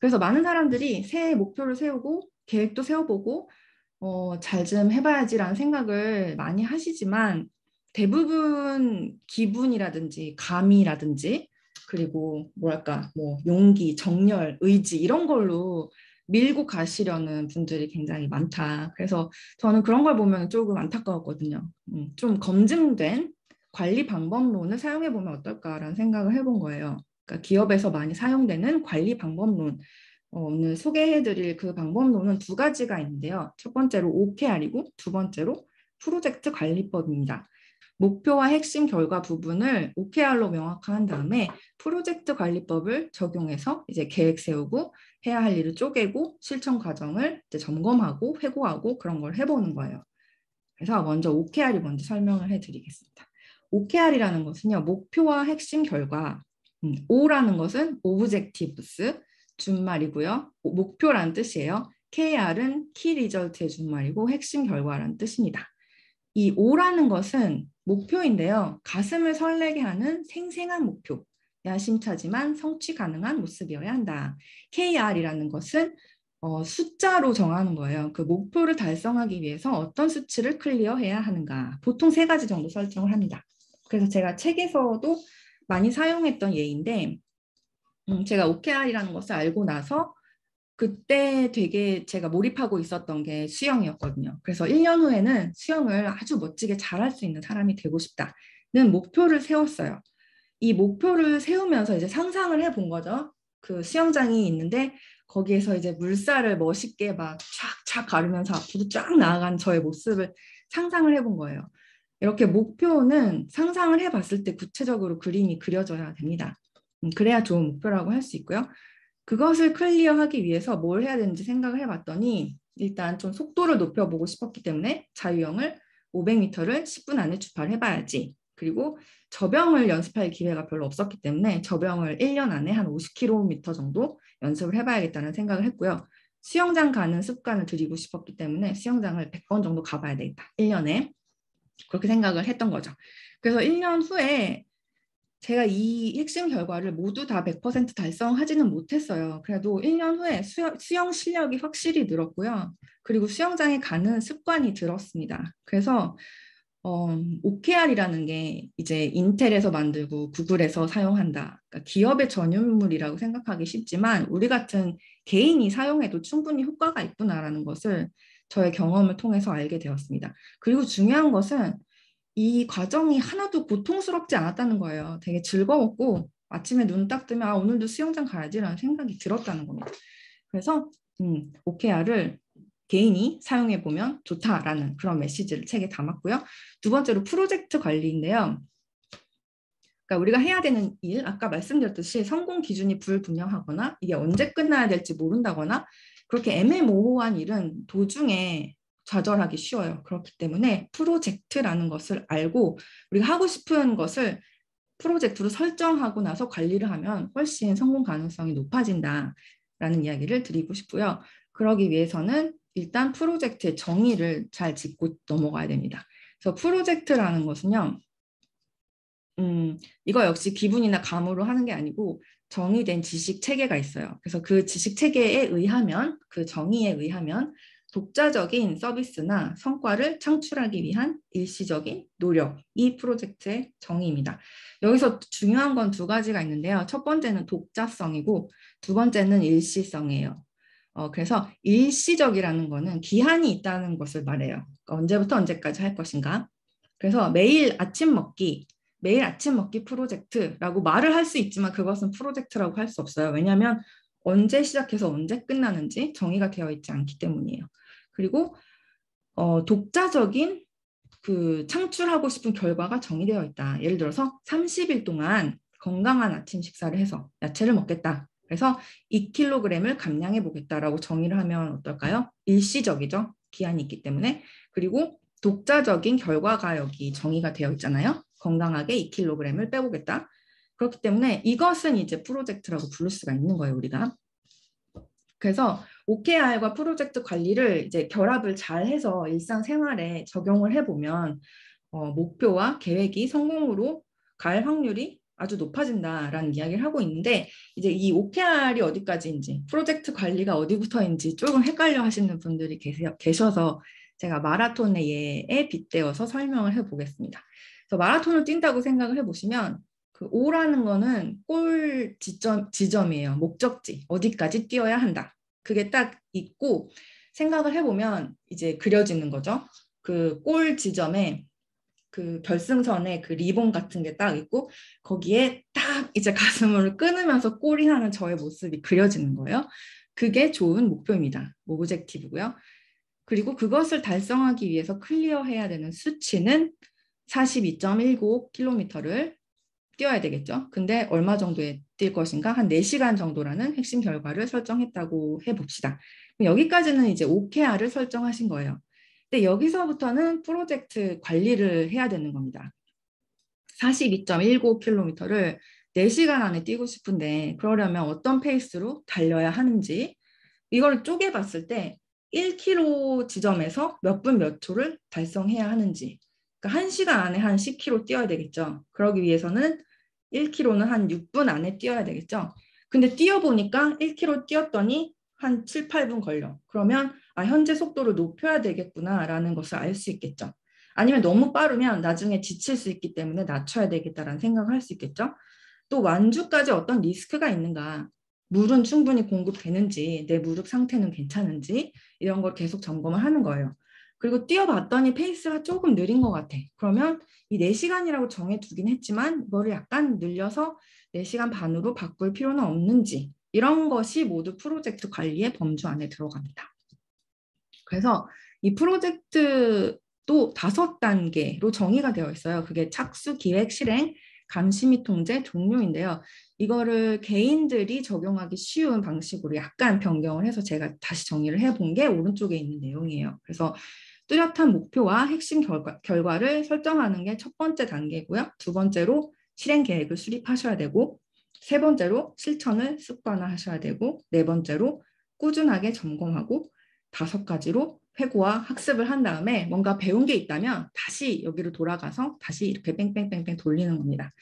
그래서 많은 사람들이 새해 목표를 세우고 계획도 세워보고 어, 잘 좀 해봐야지라는 생각을 많이 하시지만 대부분 기분이라든지 감이라든지 그리고 뭐랄까 뭐 용기, 정열, 의지 이런 걸로 밀고 가시려는 분들이 굉장히 많다. 그래서 저는 그런 걸 보면 조금 안타까웠거든요. 음, 좀 검증된 관리 방법론을 사용해 보면 어떨까라는 생각을 해본 거예요. 그러니까 기업에서 많이 사용되는 관리 방법론. 어, 오늘 소개해드릴 그 방법론은 두 가지가 있는데요. 첫 번째로 OKR이고 두 번째로 프로젝트 관리법입니다. 목표와 핵심 결과 부분을 OKR로 명확화한 다음에 프로젝트 관리법을 적용해서 이제 계획 세우고 해야 할 일을 쪼개고 실천 과정을 이제 점검하고 회고하고 그런 걸 해보는 거예요. 그래서 먼저 OKR이 먼저 설명을 해드리겠습니다. OKR이라는 것은요, 목표와 핵심 결과, 음, O라는 것은 Objectives, 준말이고요. 목표란 뜻이에요. KR은 Key Result의 준말이고 핵심 결과란 뜻입니다. 이 O라는 것은 목표인데요. 가슴을 설레게 하는 생생한 목표. 야심차지만 성취 가능한 모습이어야 한다. KR이라는 것은 어, 숫자로 정하는 거예요. 그 목표를 달성하기 위해서 어떤 수치를 클리어해야 하는가. 보통 세 가지 정도 설정을 합니다. 그래서 제가 책에서도 많이 사용했던 예인데 음, 제가 OKR이라는 것을 알고 나서 그때 되게 제가 몰입하고 있었던 게 수영이었거든요. 그래서 1년 후에는 수영을 아주 멋지게 잘할 수 있는 사람이 되고 싶다는 목표를 세웠어요. 이 목표를 세우면서 이제 상상을 해본 거죠. 그 수영장이 있는데 거기에서 이제 물살을 멋있게 막 촥촥 가르면서 앞으로 쫙 나아가는 저의 모습을 상상을 해본 거예요. 이렇게 목표는 상상을 해봤을 때 구체적으로 그림이 그려져야 됩니다. 음, 그래야 좋은 목표라고 할 수 있고요. 그것을 클리어하기 위해서 뭘 해야 되는지 생각을 해봤더니 일단 좀 속도를 높여보고 싶었기 때문에 자유형을 500m를 10분 안에 주파해봐야지. 그리고 저병을 연습할 기회가 별로 없었기 때문에 저병을 1년 안에 한 50km 정도 연습을 해봐야겠다는 생각을 했고요. 수영장 가는 습관을 들이고 싶었기 때문에 수영장을 100번 정도 가봐야 되겠다. 1년에. 그렇게 생각을 했던 거죠. 그래서 1년 후에 제가 이 핵심 결과를 모두 다 100% 달성하지는 못했어요. 그래도 1년 후에 수영, 수영 실력이 확실히 늘었고요. 그리고 수영장에 가는 습관이 들었습니다. 그래서 어, OKR이라는 게 이제 인텔에서 만들고 구글에서 사용한다. 그러니까 기업의 전유물이라고 생각하기 쉽지만 우리 같은 개인이 사용해도 충분히 효과가 있구나라는 것을 저의 경험을 통해서 알게 되었습니다. 그리고 중요한 것은 이 과정이 하나도 고통스럽지 않았다는 거예요. 되게 즐거웠고 아침에 눈 딱 뜨면 아, 오늘도 수영장 가야지라는 생각이 들었다는 겁니다. 그래서 음, OKR을 개인이 사용해 보면 좋다라는 그런 메시지를 책에 담았고요. 두 번째로 프로젝트 관리인데요. 그러니까 우리가 해야 되는 일, 아까 말씀드렸듯이 성공 기준이 불분명하거나 이게 언제 끝나야 될지 모른다거나 그렇게 애매모호한 일은 도중에 좌절하기 쉬워요. 그렇기 때문에 프로젝트라는 것을 알고 우리가 하고 싶은 것을 프로젝트로 설정하고 나서 관리를 하면 훨씬 성공 가능성이 높아진다라는 이야기를 드리고 싶고요. 그러기 위해서는 일단 프로젝트의 정의를 잘 짚고 넘어가야 됩니다. 그래서 프로젝트라는 것은요. 음, 이거 역시 기분이나 감으로 하는 게 아니고 정의된 지식 체계가 있어요. 그래서 그 지식 체계에 의하면 그 정의에 의하면 독자적인 서비스나 성과를 창출하기 위한 일시적인 노력 이 프로젝트의 정의입니다. 여기서 중요한 건 두 가지가 있는데요. 첫 번째는 독자성이고 두 번째는 일시성이에요. 어, 그래서 일시적이라는 거는 기한이 있다는 것을 말해요. 언제부터 언제까지 할 것인가. 그래서 매일 아침 먹기, 매일 아침 먹기 프로젝트라고 말을 할 수 있지만 그것은 프로젝트라고 할 수 없어요. 왜냐하면 언제 시작해서 언제 끝나는지 정의가 되어 있지 않기 때문이에요. 그리고 어, 독자적인 그 창출하고 싶은 결과가 정의되어 있다. 예를 들어서 30일 동안 건강한 아침 식사를 해서 야채를 먹겠다. 그래서 2kg을 감량해 보겠다라고 정의를 하면 어떨까요? 일시적이죠. 기한이 있기 때문에. 그리고 독자적인 결과가 여기 정의가 되어 있잖아요. 건강하게 2kg을 빼보겠다. 그렇기 때문에 이것은 이제 프로젝트라고 부를 수가 있는 거예요, 우리가. 그래서 OKR과 프로젝트 관리를 이제 결합을 잘 해서 일상생활에 적용을 해보면 어, 목표와 계획이 성공으로 갈 확률이 아주 높아진다라는 이야기를 하고 있는데 이제 이 OKR이 어디까지인지 프로젝트 관리가 어디부터인지 조금 헷갈려 하시는 분들이 계세요, 계셔서 제가 마라톤의 예에 빗대어서 설명을 해보겠습니다. 그래서 마라톤을 뛴다고 생각을 해보시면 그 O라는 거는 골 지점, 지점이에요. 목적지. 어디까지 뛰어야 한다. 그게 딱 있고 생각을 해보면 이제 그려지는 거죠. 그 골 지점에 그 결승선에 그 리본 같은 게 딱 있고 거기에 딱 이제 가슴을 끊으면서 골이 나는 저의 모습이 그려지는 거예요. 그게 좋은 목표입니다. 오브젝티브고요. 그리고 그것을 달성하기 위해서 클리어해야 되는 수치는 42.19km를 뛰어야 되겠죠. 근데 얼마 정도에 뛸 것인가? 한 4시간 정도라는 핵심 결과를 설정했다고 해봅시다. 여기까지는 이제 OKR을 설정하신 거예요. 근데 여기서부터는 프로젝트 관리를 해야 되는 겁니다. 42.19km를 4시간 안에 뛰고 싶은데 그러려면 어떤 페이스로 달려야 하는지 이걸 쪼개봤을 때 1km 지점에서 몇 분 몇 초를 달성해야 하는지 그러니까 1시간 안에 한 10km 뛰어야 되겠죠. 그러기 위해서는 1km는 한 6분 안에 뛰어야 되겠죠. 근데 뛰어보니까 1km 뛰었더니 한 7, 8분 걸려. 그러면 아, 현재 속도를 높여야 되겠구나라는 것을 알 수 있겠죠. 아니면 너무 빠르면 나중에 지칠 수 있기 때문에 낮춰야 되겠다라는 생각을 할 수 있겠죠. 또 완주까지 어떤 리스크가 있는가, 물은 충분히 공급되는지, 내 무릎 상태는 괜찮은지 이런 걸 계속 점검을 하는 거예요. 그리고 뛰어봤더니 페이스가 조금 느린 것 같아. 그러면 이 4시간이라고 정해두긴 했지만 이거를 약간 늘려서 4시간 반으로 바꿀 필요는 없는지 이런 것이 모두 프로젝트 관리의 범주 안에 들어갑니다. 그래서 이 프로젝트도 다섯 단계로 정의가 되어 있어요. 그게 착수, 기획, 실행, 감시 및 통제, 종료인데요. 이거를 개인들이 적용하기 쉬운 방식으로 약간 변경을 해서 제가 다시 정리를 해본 게 오른쪽에 있는 내용이에요. 그래서 뚜렷한 목표와 핵심 결과, 결과를 설정하는 게 첫 번째 단계고요. 두 번째로 실행 계획을 수립하셔야 되고 세 번째로 실천을 습관화하셔야 되고 네 번째로 꾸준하게 점검하고 다섯 가지로 회고와 학습을 한 다음에 뭔가 배운 게 있다면 다시 여기로 돌아가서 다시 이렇게 뺑뺑뺑뺑 돌리는 겁니다.